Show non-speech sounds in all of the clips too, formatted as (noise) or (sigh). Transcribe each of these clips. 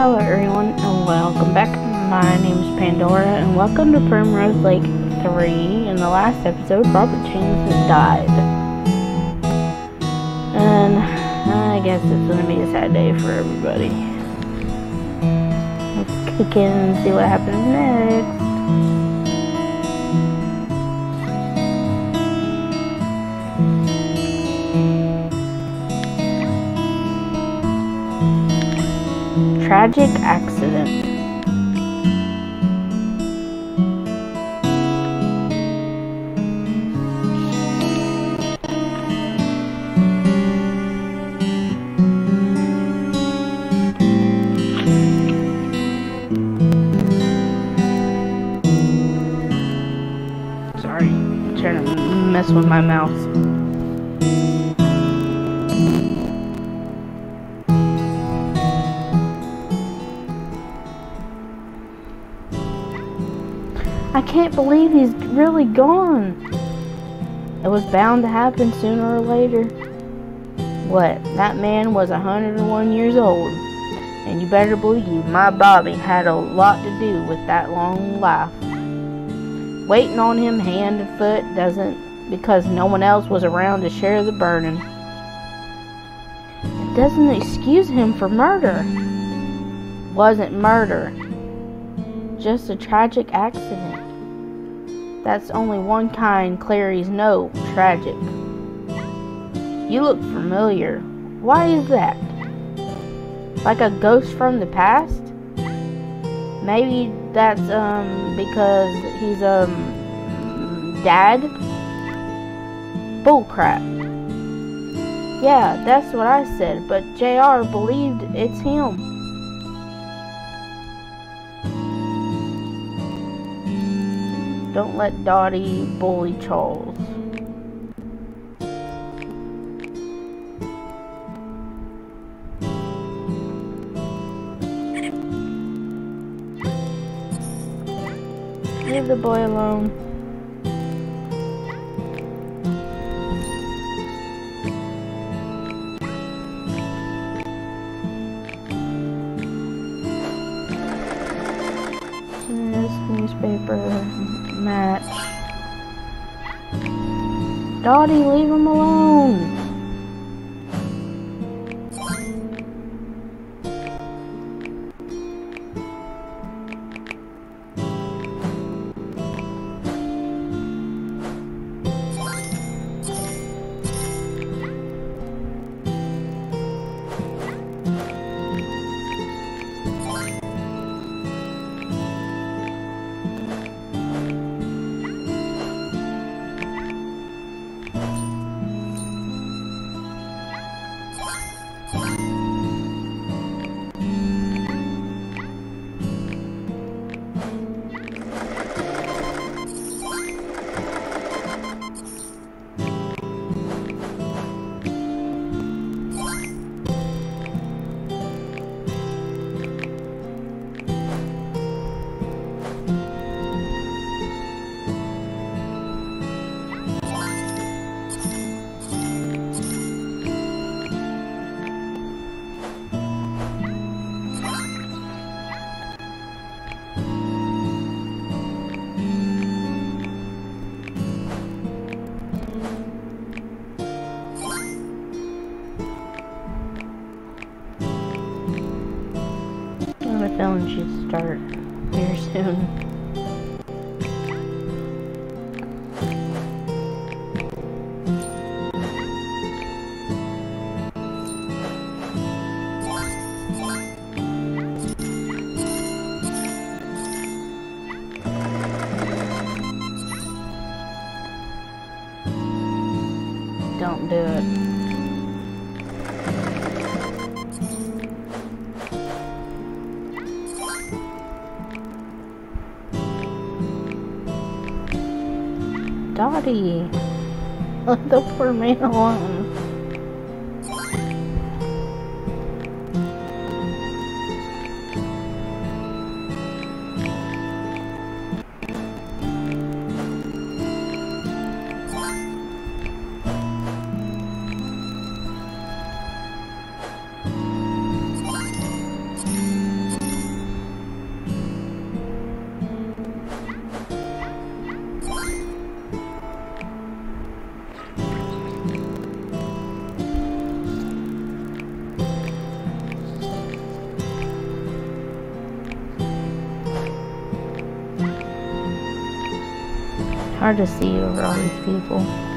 Hello everyone and welcome back. My name is Pandora and welcome to Primrose Lake 3. In the last episode, Robert James died. And I guess it's gonna be a sad day for everybody. Let's kick in and see what happens next. Tragic accident. Sorry, I'm trying to mess with my mouse. Can't believe he's really gone. It was bound to happen sooner or later. What? That man was 101 years old. And you better believe my Bobby had a lot to do with that long life. Waiting on him hand and foot doesn't because no one else was around to share the burden. It doesn't excuse him for murder. Wasn't murder. Just a tragic accident. That's only one kind Clary's know tragic. You look familiar. Why is that? Like a ghost from the past? Maybe that's um because he's um dad? Bullcrap. Yeah, that's what I said, but JR believed it's him. Don't let Dottie bully Charles. Leave the boy alone. Dottie, leave him alone. Don't do it. Dottie. Let (laughs) the poor man alone. Hard to see all these people.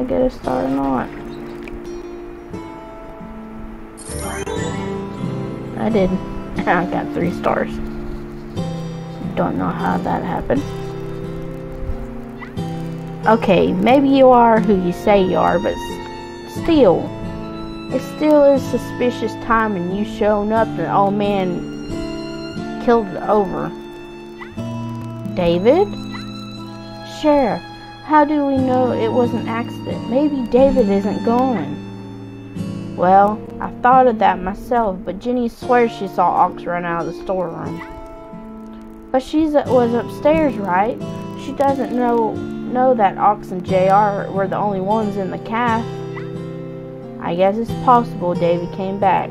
I get a star or not. I did. (laughs) I got three stars. Don't know how that happened. Okay, maybe you are who you say you are, but still, it still is suspicious timing you showing up and old man killed it over. David? Sheriff, how do we know it was an accident? Maybe David isn't going. Well, I thought of that myself, but Jenny swears she saw Ox run out of the storeroom. But she was upstairs, right? She doesn't know know that Ox and JR were the only ones in the calf. I guess it's possible David came back,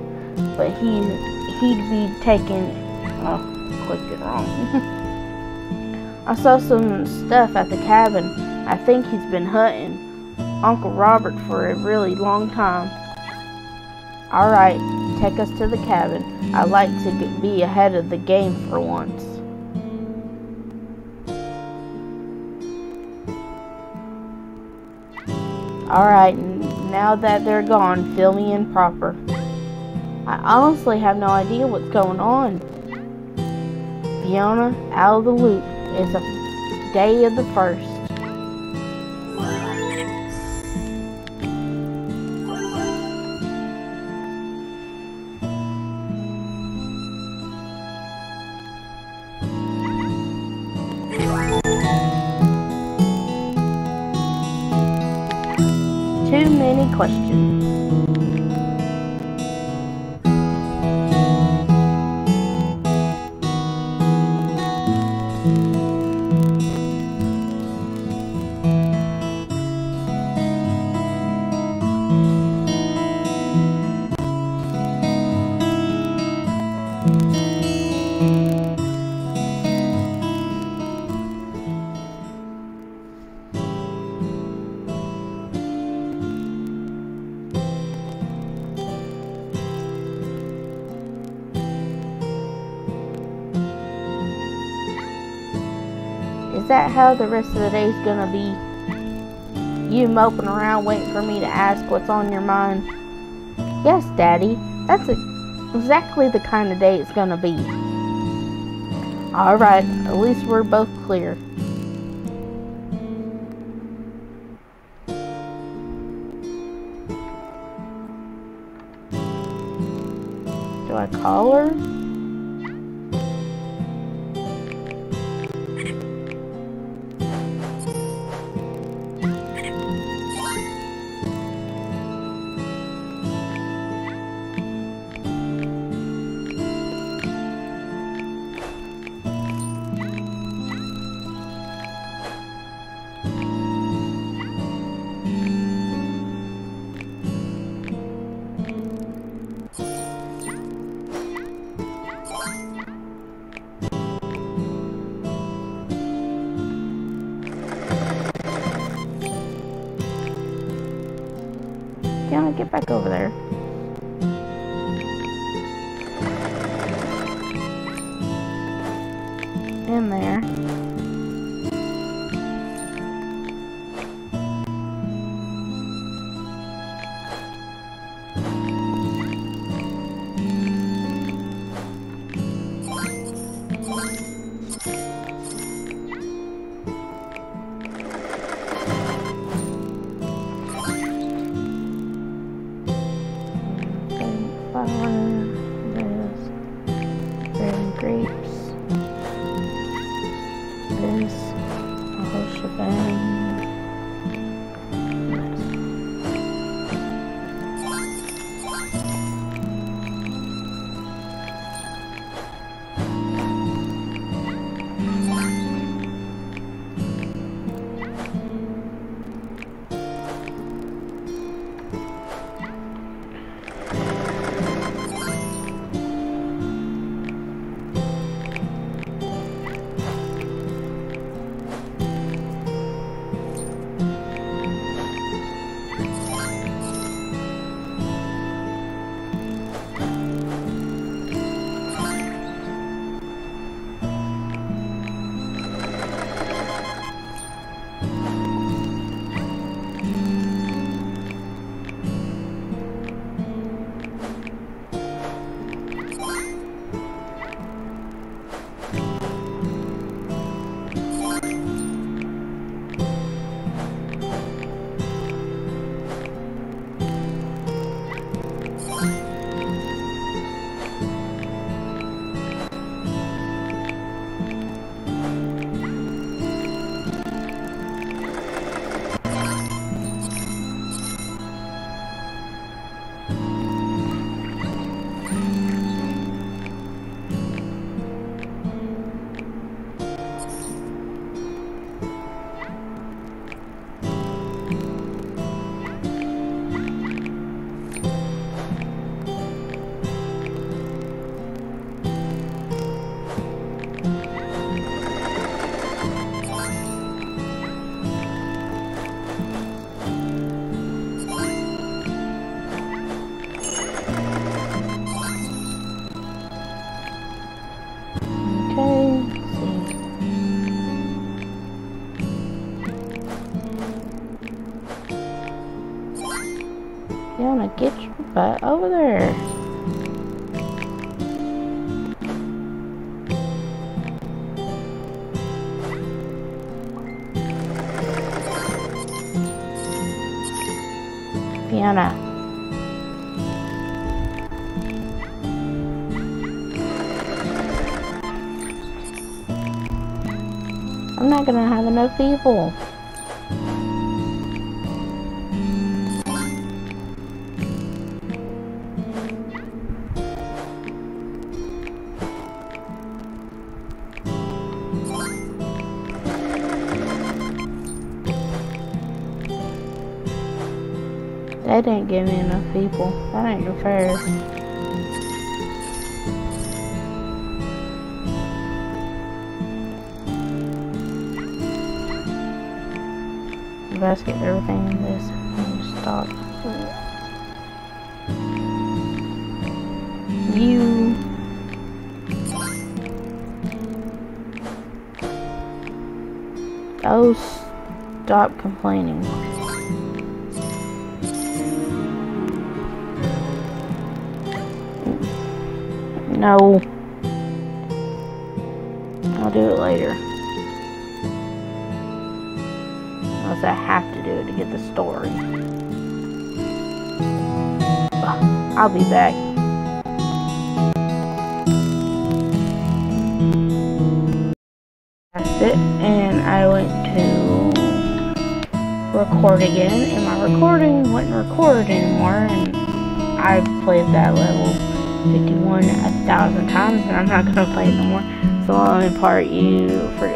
but he he'd be taken Oh, clicked it wrong. (laughs) I saw some stuff at the cabin I think he's been hunting Uncle Robert for a really long time. Alright, take us to the cabin. I'd like to be ahead of the game for once. Alright, now that they're gone, fill me in proper. I honestly have no idea what's going on. Fiona, out of the loop. It's a day of the first. Question. That how the rest of the day is gonna be? You moping around waiting for me to ask what's on your mind? Yes, Daddy. That's exactly the kind of day it's gonna be. Alright, at least we're both clear. Do I call her? Butt over there. Fiona. I'm not gonna have enough people. They didn't give me enough people. That ain't fair. Let's get everything in this. Stop. You. Oh, stop complaining. No. I'll do it later. Unless I have to do it to get the story. I'll be back. That's it, and I went to record again, and my recording wouldn't record anymore, and I played that level 51 a thousand times and I'm not gonna play it no more. So the only part you for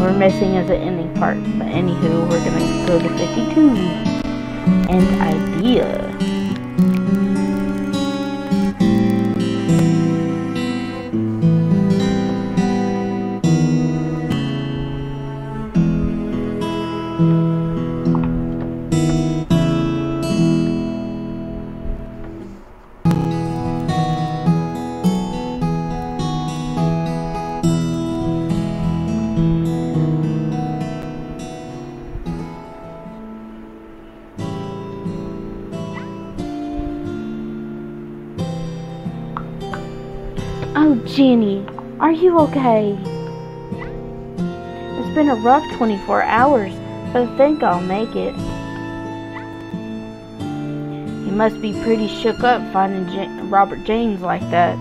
we're missing is the ending part. But anywho, we're gonna go to 52. And idea. Oh, Jenny, are you okay? It's been a rough 24 hours, but I think I'll make it. You must be pretty shook up finding Robert James like that.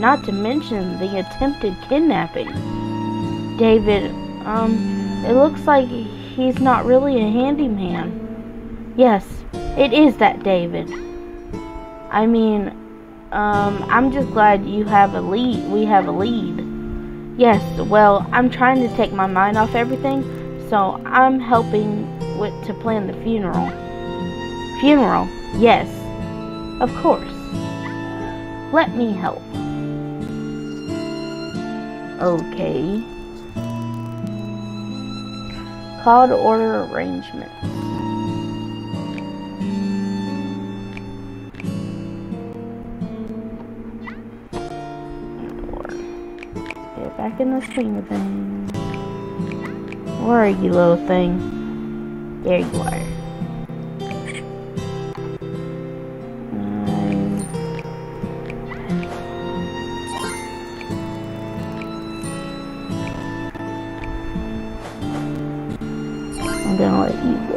Not to mention the attempted kidnapping. David, um, it looks like he's not really a handyman. Yes, it is that David. I mean, um, I'm just glad you have a lead. We have a lead. Yes, well, I'm trying to take my mind off everything, so I'm helping with to plan the funeral. Funeral? Yes, of course. Let me help. Okay. Call to order arrangements. Get back in the swing of things. Where are you, little thing? There you are. I'm gonna let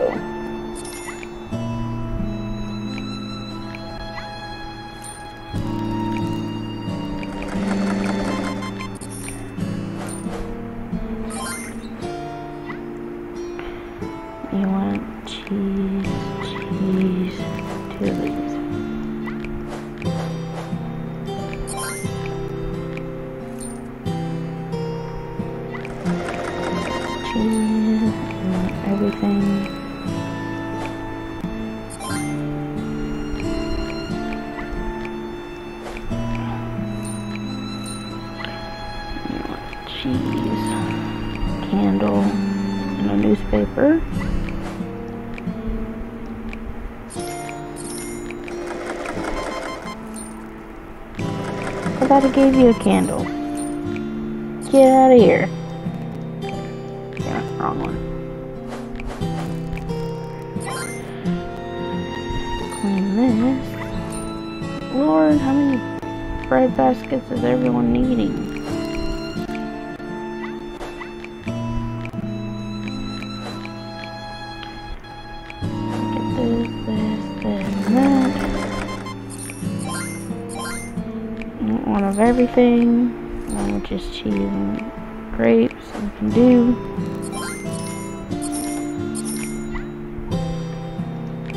cheese, candle, and a newspaper. I thought I gave you a candle. Get out of here. Yeah, wrong one. clean this. Lord, how many bread baskets is everyone needing? Everything. With just cheese and grapes. You can do.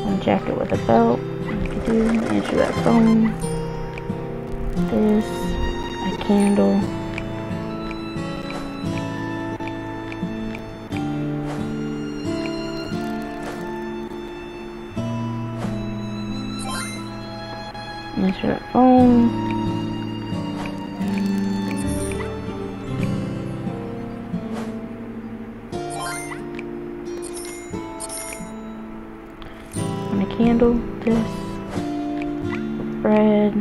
One jacket with a belt. You can do. Answer that phone. This. A candle. Candle, this, bread,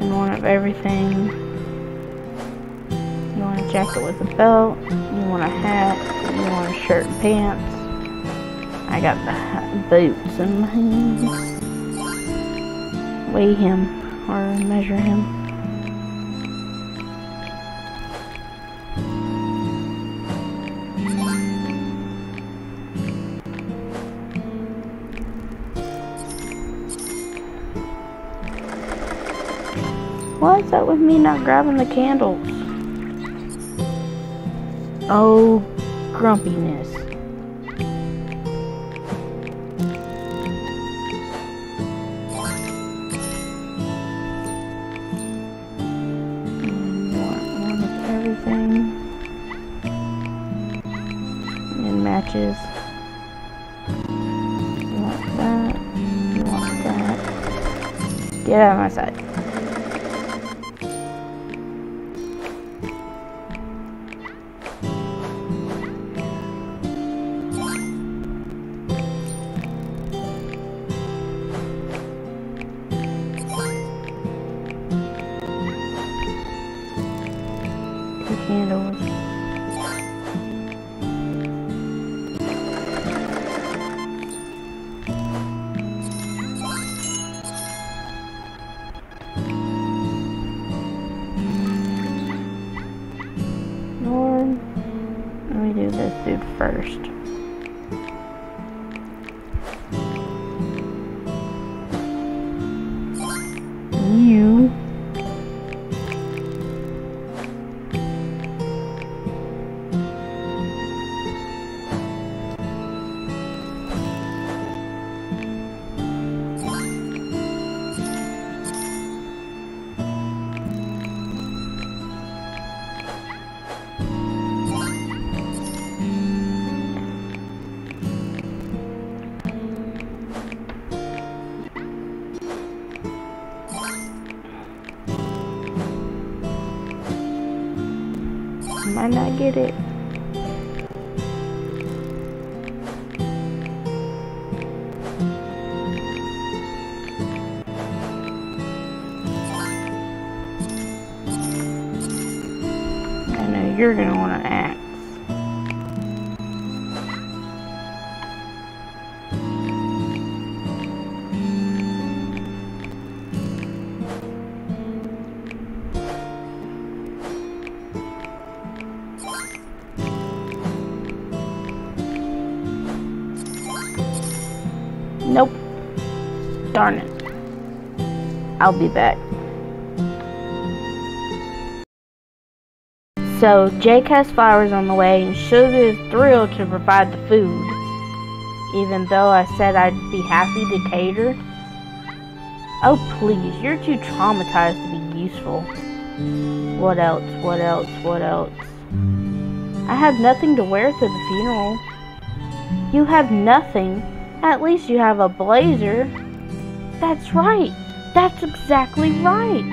and one of everything. You want a jacket with a belt, you want a hat, you want a shirt and pants. I got the boots in my hands weigh him or measure him. What's up with me not grabbing the candles? Oh, grumpiness. one of everything. And matches. You want that. You want that. Get out of my sight. Two candles. Might not get it. Darn it. I'll be back. So, Jake has flowers on the way, and Sugar is thrilled to provide the food. Even though I said I'd be happy to cater. Oh, please, you're too traumatized to be useful. What else? What else? What else? I have nothing to wear to the funeral. You have nothing? At least you have a blazer. That's right. That's exactly right.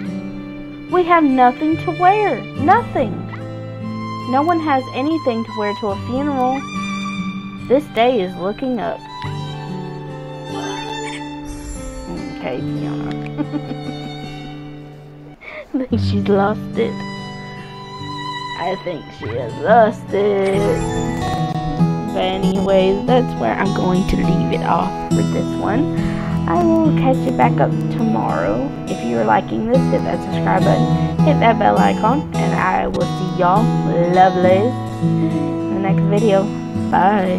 We have nothing to wear. Nothing. No one has anything to wear to a funeral. This day is looking up. Okay, Tiana. I think she's lost it. I think she has lost it. But anyways, that's where I'm going to leave it off for this one. Catch you back up tomorrow. If you're liking this, hit that subscribe button, hit that bell icon, and I will see y'all lovelies in the next video. Bye.